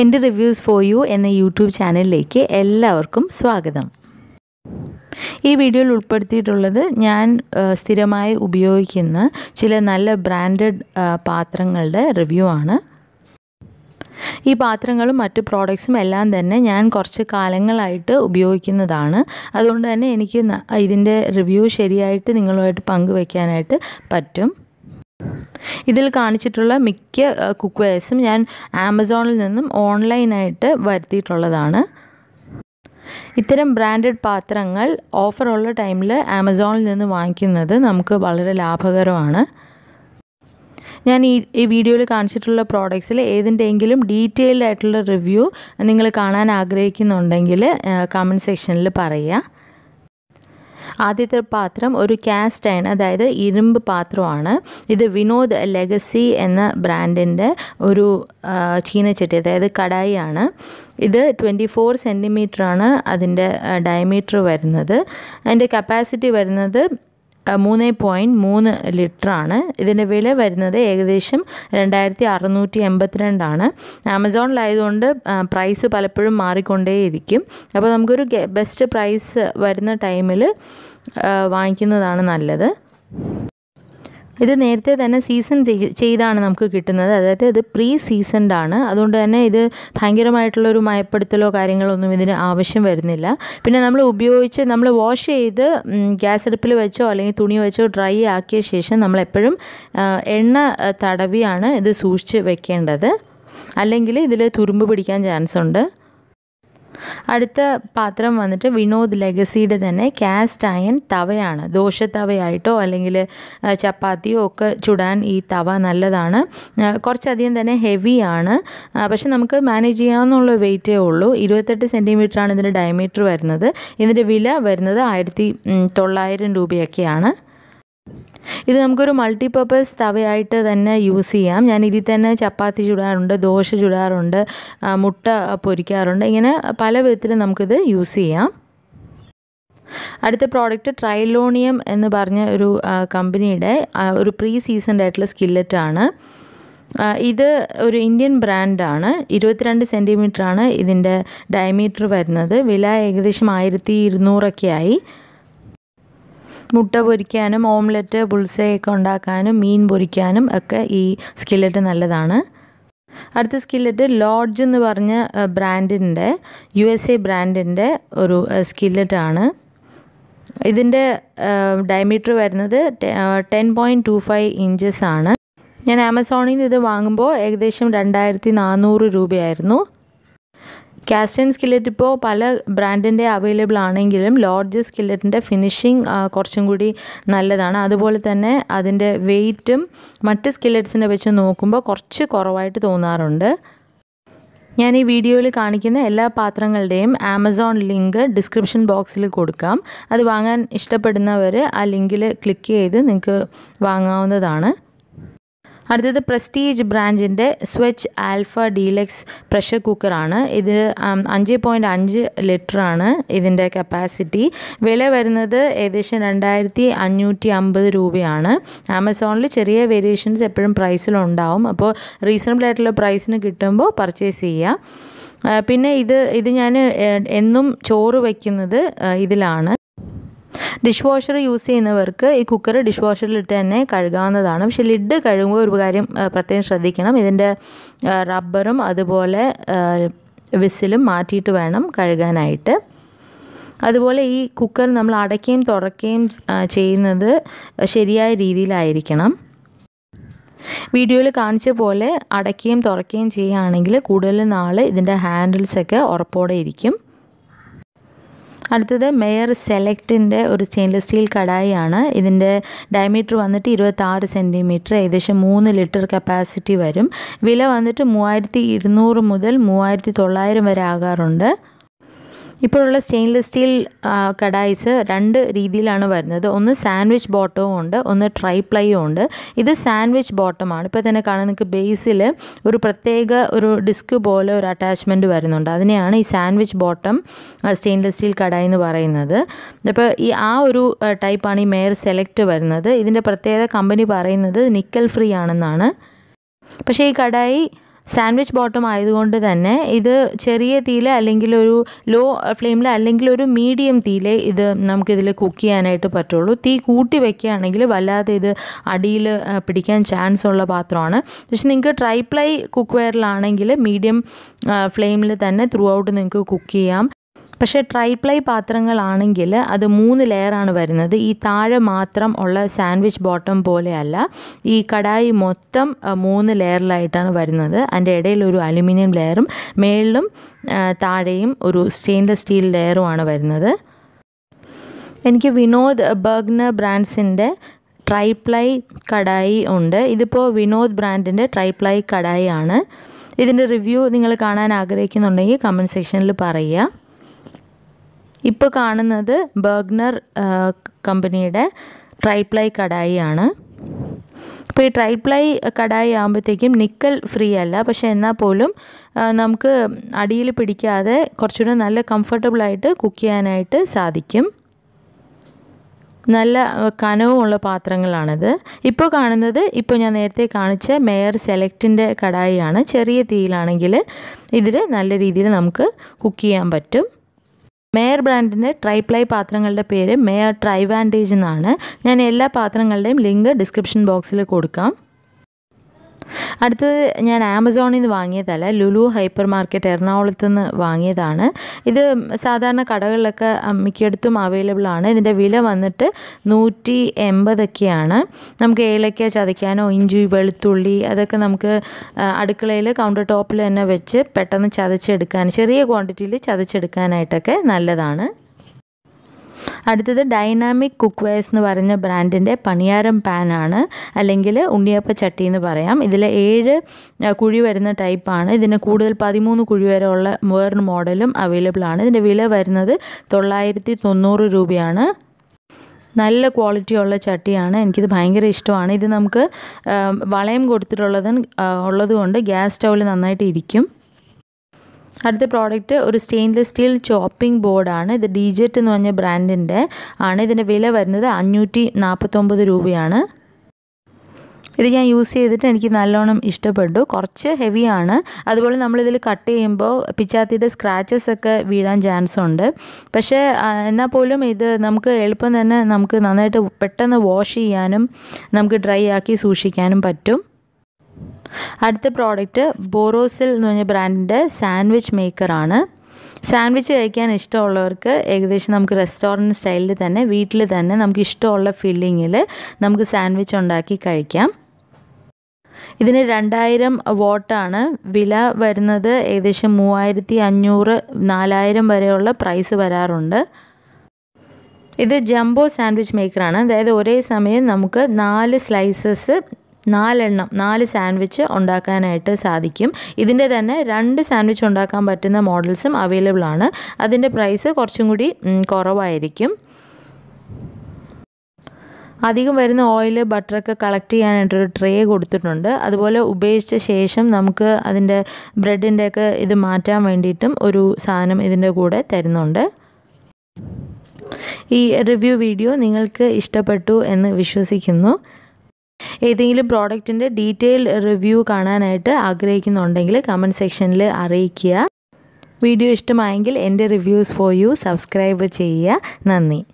എന്റെ reviews for you എന്ന YouTube ചാനലിലേക്ക് എല്ലാവർക്കും സ്വാഗതം. ഈ വീഡിയോയിൽ ഉൾപ്പെടുത്തിയിട്ടുള്ളത് ഞാൻ സ്ഥിരമായി ഉപയോഗിക്കുന്ന ചില നല്ല ബ്രാൻഡഡ് പാത്രങ്ങളുടെ റിവ്യൂ ആണ്. ഈ പാത്രങ്ങളും മറ്റ് പ്രോഡക്ട്സും എല്ലാം തന്നെ ഞാൻ കുറച്ച് കാലങ്ങളായിട്ട് ഉപയോഗിക്കുന്നതാണ്. അതുകൊണ്ട് തന്നെ എനിക്ക് ഇതിന്റെ റിവ്യൂ ശരിയായിട്ട് നിങ്ങളുമായിട്ട് പങ്കുവെക്കാനായിട്ട് പറ്റും. ഇതിൽ കാണിച്ചിട്ടുള്ള മിക്ക കുക്ക് വെയർസും ഞാൻ ആമസോണിൽ നിന്നും ഓൺലൈനായിട്ട് വരുത്തിയിട്ടുള്ളതാണ്. ഇത്തരം ബ്രാൻഡഡ് പാത്രങ്ങൾ ഓഫറുള്ള ടൈമിൽ ആമസോണിൽ നിന്ന് വാങ്ങിക്കുന്നത് നമുക്ക് വളരെ ലാഭകരമാണ്. ഞാൻ ഈ ഈ വീഡിയോയിൽ കാണിച്ചിട്ടുള്ള പ്രോഡക്ട്സിൽ ഏതിന്റെയെങ്കിലും ഡീറ്റെയിൽഡ് ആയിട്ടുള്ള റിവ്യൂ നിങ്ങൾ കാണാൻ ആഗ്രഹിക്കുന്നുണ്ടെങ്കിൽ കമന്റ് സെക്ഷനിൽ പറയുക. ആദ്യത്തെ പാത്രം ഒരു കാസ്റ്റ് അയൺ അതായത് ഇരുമ്പ് പാത്രമാണ്. ഇത് വിനോദ് ലെഗസി എന്ന ബ്രാൻഡിന്റെ ഒരു ചീനച്ചട്ടി അതായത് കടായിയാണ്. ഇത് ട്വന്റി ഫോർ സെന്റിമീറ്ററാണ് അതിന്റെ ഡയമീറ്റർ വരുന്നത്. അതിന്റെ കപ്പാസിറ്റി വരുന്നത് മൂന്ന് പോയിന്റ് മൂന്ന് ലിറ്ററാണ് ഇതിന്റെ വില വരുന്നത് ഏകദേശം രണ്ടായിരത്തി അറുന്നൂറ്റി എൺപത്തിരണ്ടാണ് ആമസോണിലായതുകൊണ്ട് പ്രൈസ് പലപ്പോഴും മാറിക്കൊണ്ടേയിരിക്കും. അപ്പോൾ നമുക്കൊരു ബെസ്റ്റ് പ്രൈസ് വരുന്ന ടൈമിൽ വാങ്ങിക്കുന്നതാണ് നല്ലത്. ഇത് നേരത്തെ തന്നെ സീസൺ ചെയ്താണ് നമുക്ക് കിട്ടുന്നത്. അതായത് ഇത് പ്രീ സീസൺഡ് ആണ്. അതുകൊണ്ട് തന്നെ ഇത് ഭയങ്കരമായിട്ടുള്ളൊരു മയപ്പെടുത്തലോ കാര്യങ്ങളോ ഒന്നും ഇതിന് ആവശ്യം വരുന്നില്ല. പിന്നെ നമ്മൾ ഉപയോഗിച്ച് നമ്മൾ വാഷ് ചെയ്ത് ഗ്യാസ് അടുപ്പിൽ വെച്ചോ അല്ലെങ്കിൽ തുണി വെച്ചോ ഡ്രൈ ആക്കിയ ശേഷം നമ്മൾ എപ്പോഴും എണ്ണ തടവിയാണ് ഇത് സൂക്ഷിച്ച് വെക്കേണ്ടത്. അല്ലെങ്കിൽ ഇതിൽ തുരുമ്പ് പിടിക്കാൻ ചാൻസ് ഉണ്ട്. അടുത്ത പാത്രം വന്നിട്ട് വിനോദ് ലെഗസിയുടെ തന്നെ കാസ്റ്റ് അയൺ തവയാണ്. ദോശത്തവയായിട്ടോ അല്ലെങ്കിൽ ആ, ചപ്പാത്തിയോ ഒക്കെ ചുടാൻ ഈ തവ നല്ലതാണ്. കുറച്ചധികം തന്നെ ഹെവിയാണ് പക്ഷെ നമുക്ക് മാനേജ് ചെയ്യാവുന്നുള്ള വെയിറ്റേ ഉള്ളൂ. ഇരുപത്തെട്ട് സെന്റിമീറ്ററാണ് ഇതിന്റെ ഡയമീറ്റർ വരുന്നത്. ഇതിന്റെ വില വരുന്നത് ആയിരത്തി തൊള്ളായിരം രൂപയൊക്കെയാണ്. ഇത് നമുക്കൊരു മൾട്ടിപർപ്പസ് തവയായിട്ട് തന്നെ യൂസ് ചെയ്യാം. ഞാൻ ഇതിൽ തന്നെ ചപ്പാത്തി ചുടാറുണ്ട് ദോശ ചുടാറുണ്ട് മുട്ട പൊരിക്കാറുണ്ട്. ഇങ്ങനെ പല വിധത്തിൽ നമുക്കിത് യൂസ് ചെയ്യാം. അടുത്ത പ്രോഡക്റ്റ് ട്രൈലോണിയം എന്ന് പറഞ്ഞ ഒരു കമ്പനിയുടെ ഒരു പ്രീ സീസൺഡ് ആയിട്ടുള്ള സ്കില്ലറ്റാണ് ഇത് ഒരു ഇന്ത്യൻ ബ്രാൻഡാണ് ഇരുപത്തിരണ്ട് ആണ് ഇതിന്റെ ഡയമീറ്റർ വരുന്നത്. വില ഏകദേശം ആയിരത്തി ഇരുന്നൂറൊക്കെ ആയി. മുട്ട പൊരിക്കാനും ഓംലെറ്റ് ബുൾസയൊക്കെ ഉണ്ടാക്കാനും മീൻ പൊരിക്കാനും ഒക്കെ ഈ സ്കില്ലറ്റ് നല്ലതാണ്. അടുത്ത സ്കില്ലറ്റ് ലോഡ്ജ് എന്ന് പറഞ്ഞ ബ്രാൻഡിന്റെ യു എസ് എ ബ്രാൻഡിന്റെ ഒരു സ്കില്ലറ്റാണ്. ഇതിന്റെ ഡയമീറ്റർ വരുന്നത് ten point two five inches ആണ്. ഞാൻ ആമസോണിൽ നിന്ന് ഇത് വാങ്ങുമ്പോൾ ഏകദേശം രണ്ടായിരത്തി നാനൂറ് രൂപയായിരുന്നു. കാസ്റ്റൻ സ്കില്ലറ്റ് ഇപ്പോൾ പല ബ്രാൻഡിന്റെ അവൈലബിൾ ആണെങ്കിലും ലോഡ്ജ് സ്കില്ലറ്റിന്റെ ഫിനിഷിങ് കുറച്ചും കൂടി നല്ലതാണ്. അതുപോലെ തന്നെ അതിന്റെ വെയിറ്റും മറ്റ് സ്കില്ലറ്റ്സിനെ വെച്ച് നോക്കുമ്പോൾ കുറച്ച് കുറവായിട്ട് തോന്നാറുണ്ട്. ഞാൻ ഈ വീഡിയോയിൽ കാണിക്കുന്ന എല്ലാ പാത്രങ്ങളുടെയും ആമസോൺ ലിങ്ക് ഡിസ്ക്രിപ്ഷൻ ബോക്സിൽ കൊടുക്കാം. അത് വാങ്ങാൻ ഇഷ്ടപ്പെടുന്നവർ ആ ലിങ്കിൽ ക്ലിക്ക് ചെയ്ത് നിങ്ങൾക്ക് വാങ്ങാവുന്നതാണ്. അടുത്തത് പ്രസ്റ്റീജ് ബ്രാൻഡിന്റെ സ്വച്ച് ആൽഫ ഡീലക്സ് പ്രഷർ കുക്കറാണ് ഇത് അഞ്ച് പോയിന്റ് അഞ്ച് ലിറ്ററാണ് ഇതിന്റെ കപ്പാസിറ്റി വില വരുന്നത് ഏകദേശം രണ്ടായിരത്തി അഞ്ഞൂറ്റി അമ്പത് രൂപയാണ്. ആമസോണിൽ ചെറിയ വേരിയേഷൻസ് എപ്പോഴും പ്രൈസിലുണ്ടാവും അപ്പോൾ റീസണബിൾ ആയിട്ടുള്ള പ്രൈസിന് കിട്ടുമ്പോൾ പർച്ചേസ് ചെയ്യുക. പിന്നെ ഇത് ഇത് ഞാൻ എന്നും ചോറ് വയ്ക്കുന്നത് ഇതിലാണ്. ഡിഷ് വാഷർ യൂസ് ചെയ്യുന്നവർക്ക് ഈ കുക്കർ ഡിഷ് വാഷറിലിട്ട് തന്നെ കഴുകാവുന്നതാണ്. പക്ഷേ ലിഡ് കഴുകുമ്പോൾ ഒരു കാര്യം പ്രത്യേകം ശ്രദ്ധിക്കണം. ഇതിന്റെ റബ്ബറും അതുപോലെ വിസിലും മാറ്റിയിട്ട് വേണം കഴുകാനായിട്ട്. അതുപോലെ ഈ കുക്കർ നമ്മൾ അടയ്ക്കുകയും തുറക്കുകയും ചെയ്യുന്നത് ശരിയായ രീതിയിലായിരിക്കണം. വീഡിയോയിൽ കാണിച്ച പോലെ അടയ്ക്കുകയും തുറക്കുകയും ചെയ്യുകയാണെങ്കിൽ കൂടുതൽ നാൾ ഇതിന്റെ ഹാൻഡിൽസൊക്കെ ഉറപ്പോടെ ഇരിക്കും. അടുത്തത് മെയർ സെലക്റ്റിന്റെ ഒരു സ്റ്റെയിൻലെസ് സ്റ്റീൽ കടായിയാണ്. ഇതിന്റെ ഡയമീറ്റർ വന്നിട്ട് ഇരുപത്താറ് സെന്റിമീറ്റർ ഏകദേശം മൂന്ന് ലിറ്റർ കപ്പാസിറ്റി വരും. വില വന്നിട്ട് മൂവായിരത്തി ഇരുന്നൂറ് മുതൽ മൂവായിരത്തി തൊള്ളായിരം വരെ ആകാറുണ്ട്. ഇപ്പോഴുള്ള സ്റ്റെയിൻലെസ് സ്റ്റീൽ കടായിസ് രണ്ട് രീതിയിലാണ് വരുന്നത്. ഒന്ന് സാൻഡ്വിച്ച് ബോട്ടവും ഉണ്ട് ഒന്ന് ട്രൈ പ്ലൈയും ഉണ്ട്. ഇത് സാൻഡ്വിച്ച് ബോട്ടമാണ് ഇപ്പോൾ തന്നെ കാണാൻ നിങ്ങൾക്ക് ബേസിൽ ഒരു പ്രത്യേക ഒരു ഡിസ്ക് പോലെ ഒരു അറ്റാച്ച്മെന്റ് വരുന്നുണ്ട്. അതിനെയാണ് ഈ sandwich bottom stainless steel kadai എന്ന് പറയുന്നത്. അപ്പോൾ ഈ ആ ഒരു ടൈപ്പാണ് ഈ മെയർ സെലക്ട് വരുന്നത്. ഇതിന്റെ പ്രത്യേകത കമ്പനി പറയുന്നത് നിക്കൽ ഫ്രീ ആണെന്നാണ്. പക്ഷേ ഈ കടായി സാൻഡ്വിച്ച് ബോട്ടം ആയതുകൊണ്ട് തന്നെ ഇത് ചെറിയ തീയിൽ അല്ലെങ്കിൽ ഒരു ലോ ഫ്ലെയിമിൽ അല്ലെങ്കിൽ ഒരു മീഡിയം തീയിൽ ഇത് നമുക്കിതിൽ കുക്ക് ചെയ്യാനായിട്ട് പറ്റുള്ളൂ. തീ കൂട്ടി വെക്കുകയാണെങ്കിൽ വല്ലാതെ ഇത് അടിയിൽ പിടിക്കാൻ ചാൻസ് ഉള്ള പാത്രമാണ്. പക്ഷെ നിങ്ങൾക്ക് ട്രൈപ്ലൈ കുക്ക് വെയറിലാണെങ്കിൽ മീഡിയം ഫ്ലെയിമിൽ തന്നെ ത്രൂ ഔട്ട് നിങ്ങൾക്ക് കുക്ക് ചെയ്യാം. പക്ഷേ ട്രൈപ്ലൈ പാത്രങ്ങളാണെങ്കിൽ അത് മൂന്ന് ലെയറാണ് വരുന്നത്. ഈ താഴെ മാത്രം ഉള്ള സാൻഡ്വിച്ച് ബോട്ടം പോലെയല്ല. ഈ കടായി മൊത്തം മൂന്ന് ലെയറിലായിട്ടാണ് വരുന്നത്. അതിന്റെ ഇടയിൽ ഒരു അലുമിനിയം ലെയറും മേളിലും താഴെയും ഒരു സ്റ്റെയിൻലെസ് സ്റ്റീൽ ലെയറുമാണ് വരുന്നത്. എനിക്ക് വിനോദ് ബർഗ്നർ ബ്രാൻഡ്സിന്റെ ട്രൈപ്ലൈ കടായി ഉണ്ട്. ഇതിപ്പോൾ വിനോദ് ബ്രാൻഡിന്റെ ട്രൈപ്ലൈ കടായി ആണ്. ഇതിന്റെ റിവ്യൂ നിങ്ങൾ കാണാൻ ആഗ്രഹിക്കുന്നുണ്ടെങ്കിൽ കമന്റ് സെക്ഷനിൽ പറയുക. ഇപ്പോൾ കാണുന്നത് ബർഗ്നർ കമ്പനിയുടെ ട്രൈപ്ലൈ കടായി ആണ് ഇപ്പോൾ ഈ ട്രൈപ്ലൈ കടായി ആകുമ്പോഴത്തേക്കും നിക്കൽ ഫ്രീ അല്ല. പക്ഷേ എന്നാൽ പോലും നമുക്ക് അടിയിൽ പിടിക്കാതെ കുറച്ചുകൂടെ നല്ല കംഫർട്ടബിൾ ആയിട്ട് കുക്ക് ചെയ്യാനായിട്ട് സാധിക്കും. നല്ല കനവുമുള്ള പാത്രങ്ങളാണിത്. ഇപ്പോൾ കാണുന്നത് ഇപ്പോൾ ഞാൻ നേരത്തെ കാണിച്ച മേയർ സെലക്റ്റിന്റെ കടായിയാണ്. ചെറിയ തീയിലാണെങ്കിൽ ഇതിൽ നല്ല രീതിയിൽ നമുക്ക് കുക്ക് ചെയ്യാൻ പറ്റും. മേയർ ബ്രാൻഡിന്റെ ട്രൈപ്ലൈ പാത്രങ്ങളുടെ പേര് മേയർ ട്രൈവാന്റേജ് എന്നാണ്. ഞാൻ എല്ലാ പാത്രങ്ങളുടെയും ലിങ്ക് ഡിസ്ക്രിപ്ഷൻ ബോക്സിൽ കൊടുക്കാം. അടുത്തത് ഞാൻ ആമസോണിൽ നിന്ന് വാങ്ങിയതല്ല ലുലു ഹൈപ്പർ മാർക്കറ്റ് എറണാകുളത്ത് നിന്ന് വാങ്ങിയതാണ്. ഇത് സാധാരണ കടകളിലൊക്കെ മിക്കയിടത്തും അവൈലബിൾ ആണ്. ഇതിന്റെ വില വന്നിട്ട് നൂറ്റി എൺപതൊക്കെയാണ്. നമുക്ക് ഏലക്ക ചതയ്ക്കാനോ ഇഞ്ചി വെളുത്തുള്ളി അതൊക്കെ നമുക്ക് അടുക്കളയിൽ കൗണ്ടർ ടോപ്പിൽ തന്നെ വെച്ച് പെട്ടെന്ന് ചതച്ചെടുക്കാൻ ചെറിയ ക്വാണ്ടിറ്റിയിൽ ചതച്ചെടുക്കാനായിട്ടൊക്കെ നല്ലതാണ്. അടുത്തത് ഡൈനാമിക് കുക്ക് വെയർസ് എന്ന് പറഞ്ഞ ബ്രാൻഡിന്റെ പണിയാരം പാനാണ് അല്ലെങ്കിൽ ഉണ്ണിയപ്പ ചട്ടി എന്ന് പറയാം. ഇതിൽ ഏഴ് കുഴി വരുന്ന ടൈപ്പാണ് ഇതിന് കൂടുതൽ പതിമൂന്ന് കുഴി വരെ ഉള്ള വേറൊരു മോഡലും അവൈലബിൾ ആണ്. ഇതിന്റെ വില വരുന്നത് തൊള്ളായിരത്തി തൊണ്ണൂറ് രൂപയാണ്. നല്ല ക്വാളിറ്റി ഉള്ള ചട്ടിയാണ്. എനിക്കിത് ഭയങ്കര ഇഷ്ടമാണ്. ഇത് നമുക്ക് വളയം കൊടുത്തിട്ടുള്ളത് ഉള്ളതുകൊണ്ട് ഗ്യാസ് സ്റ്റൗവിൽ നന്നായിട്ട് ഇരിക്കും. അടുത്ത പ്രോഡക്റ്റ് ഒരു സ്റ്റെയിൻലെസ് സ്റ്റീൽ ചോപ്പിംഗ് ബോർഡാണ് ഇത് ഡിജെറ്റ് എന്ന് പറഞ്ഞ ബ്രാൻഡിന്റെ ആണ്. ഇതിന്റെ വില വരുന്നത് അഞ്ഞൂറ്റി നാൽപ്പത്തൊമ്പത് രൂപയാണ്. ഇത് ഞാൻ യൂസ് ചെയ്തിട്ട് എനിക്ക് നല്ലോണം ഇഷ്ടപ്പെട്ടു. കുറച്ച് ഹെവിയാണ് അതുപോലെ നമ്മളിതിൽ കട്ട് ചെയ്യുമ്പോൾ പിച്ചാത്തിയുടെ സ്ക്രാച്ചസ് ഒക്കെ വീഴാൻ ചാൻസ് ഉണ്ട്. പക്ഷേ എന്നാൽ പോലും ഇത് നമുക്ക് എളുപ്പം തന്നെ നമുക്ക് നന്നായിട്ട് പെട്ടെന്ന് വാഷ് ചെയ്യാനും നമുക്ക് ഡ്രൈ ആക്കി സൂക്ഷിക്കാനും പറ്റും. അടുത്ത പ്രോഡക്റ്റ് ബോറോസിൽ എന്ന് പറഞ്ഞ ബ്രാൻഡിന്റെ സാൻഡ്വിച്ച് മേക്കറാണ് സാൻഡ്വിച്ച് കഴിക്കാൻ ഇഷ്ടമുള്ളവർക്ക് ഏകദേശം നമുക്ക് റെസ്റ്റോറന്റ് സ്റ്റൈലിൽ തന്നെ വീട്ടിൽ തന്നെ നമുക്ക് ഇഷ്ടമുള്ള ഫില്ലിങ്ങിൽ നമുക്ക് സാൻഡ്വിച്ച് ഉണ്ടാക്കി കഴിക്കാം. ഇതിന് രണ്ടായിരം വോട്ടാണ് വില വരുന്നത് ഏകദേശം മൂവായിരത്തി അഞ്ഞൂറ് നാലായിരം വരെയുള്ള പ്രൈസ് വരാറുണ്ട്. ഇത് ജംബോ സാൻഡ്വിച്ച് മേക്കറാണ് അതായത് ഒരേ സമയം നമുക്ക് നാല് സ്ലൈസസ് നാലെണ്ണം നാല് സാൻഡ്വിച്ച് ഉണ്ടാക്കാനായിട്ട് സാധിക്കും. ഇതിന്റെ തന്നെ രണ്ട് സാൻഡ്വിച്ച് ഉണ്ടാക്കാൻ പറ്റുന്ന മോഡൽസും അവൈലബിൾ ആണ്. അതിന്റെ പ്രൈസ് കുറച്ചും കൂടി കുറവായിരിക്കും. അധികം വരുന്ന ഓയിൽ ബട്ടറൊക്കെ കളക്ട് ചെയ്യാനായിട്ടൊരു ട്രേ കൊടുത്തിട്ടുണ്ട്. അതുപോലെ ഉപയോഗിച്ച ശേഷം നമുക്ക് അതിന്റെ ബ്രെഡിന്റെയൊക്കെ ഇത് മാറ്റാൻ വേണ്ടിയിട്ടും ഒരു സാധനം ഇതിന്റെ കൂടെ തരുന്നുണ്ട്. ഈ റിവ്യൂ വീഡിയോ നിങ്ങൾക്ക് ഇഷ്ടപ്പെട്ടു എന്ന് വിശ്വസിക്കുന്നു. ഏതെങ്കിലും പ്രോഡക്റ്റിന്റെ ഡീറ്റെയിൽ റിവ്യൂ കാണാനായിട്ട് ആഗ്രഹിക്കുന്നുണ്ടെങ്കിൽ കമന്റ് സെക്ഷനിൽ അറിയിക്കുക. വീഡിയോ ഇഷ്ടമായെങ്കിൽ എന്റെ റിവ്യൂസ് ഫോർ യു സബ്സ്ക്രൈബ് ചെയ്യുക. നന്ദി.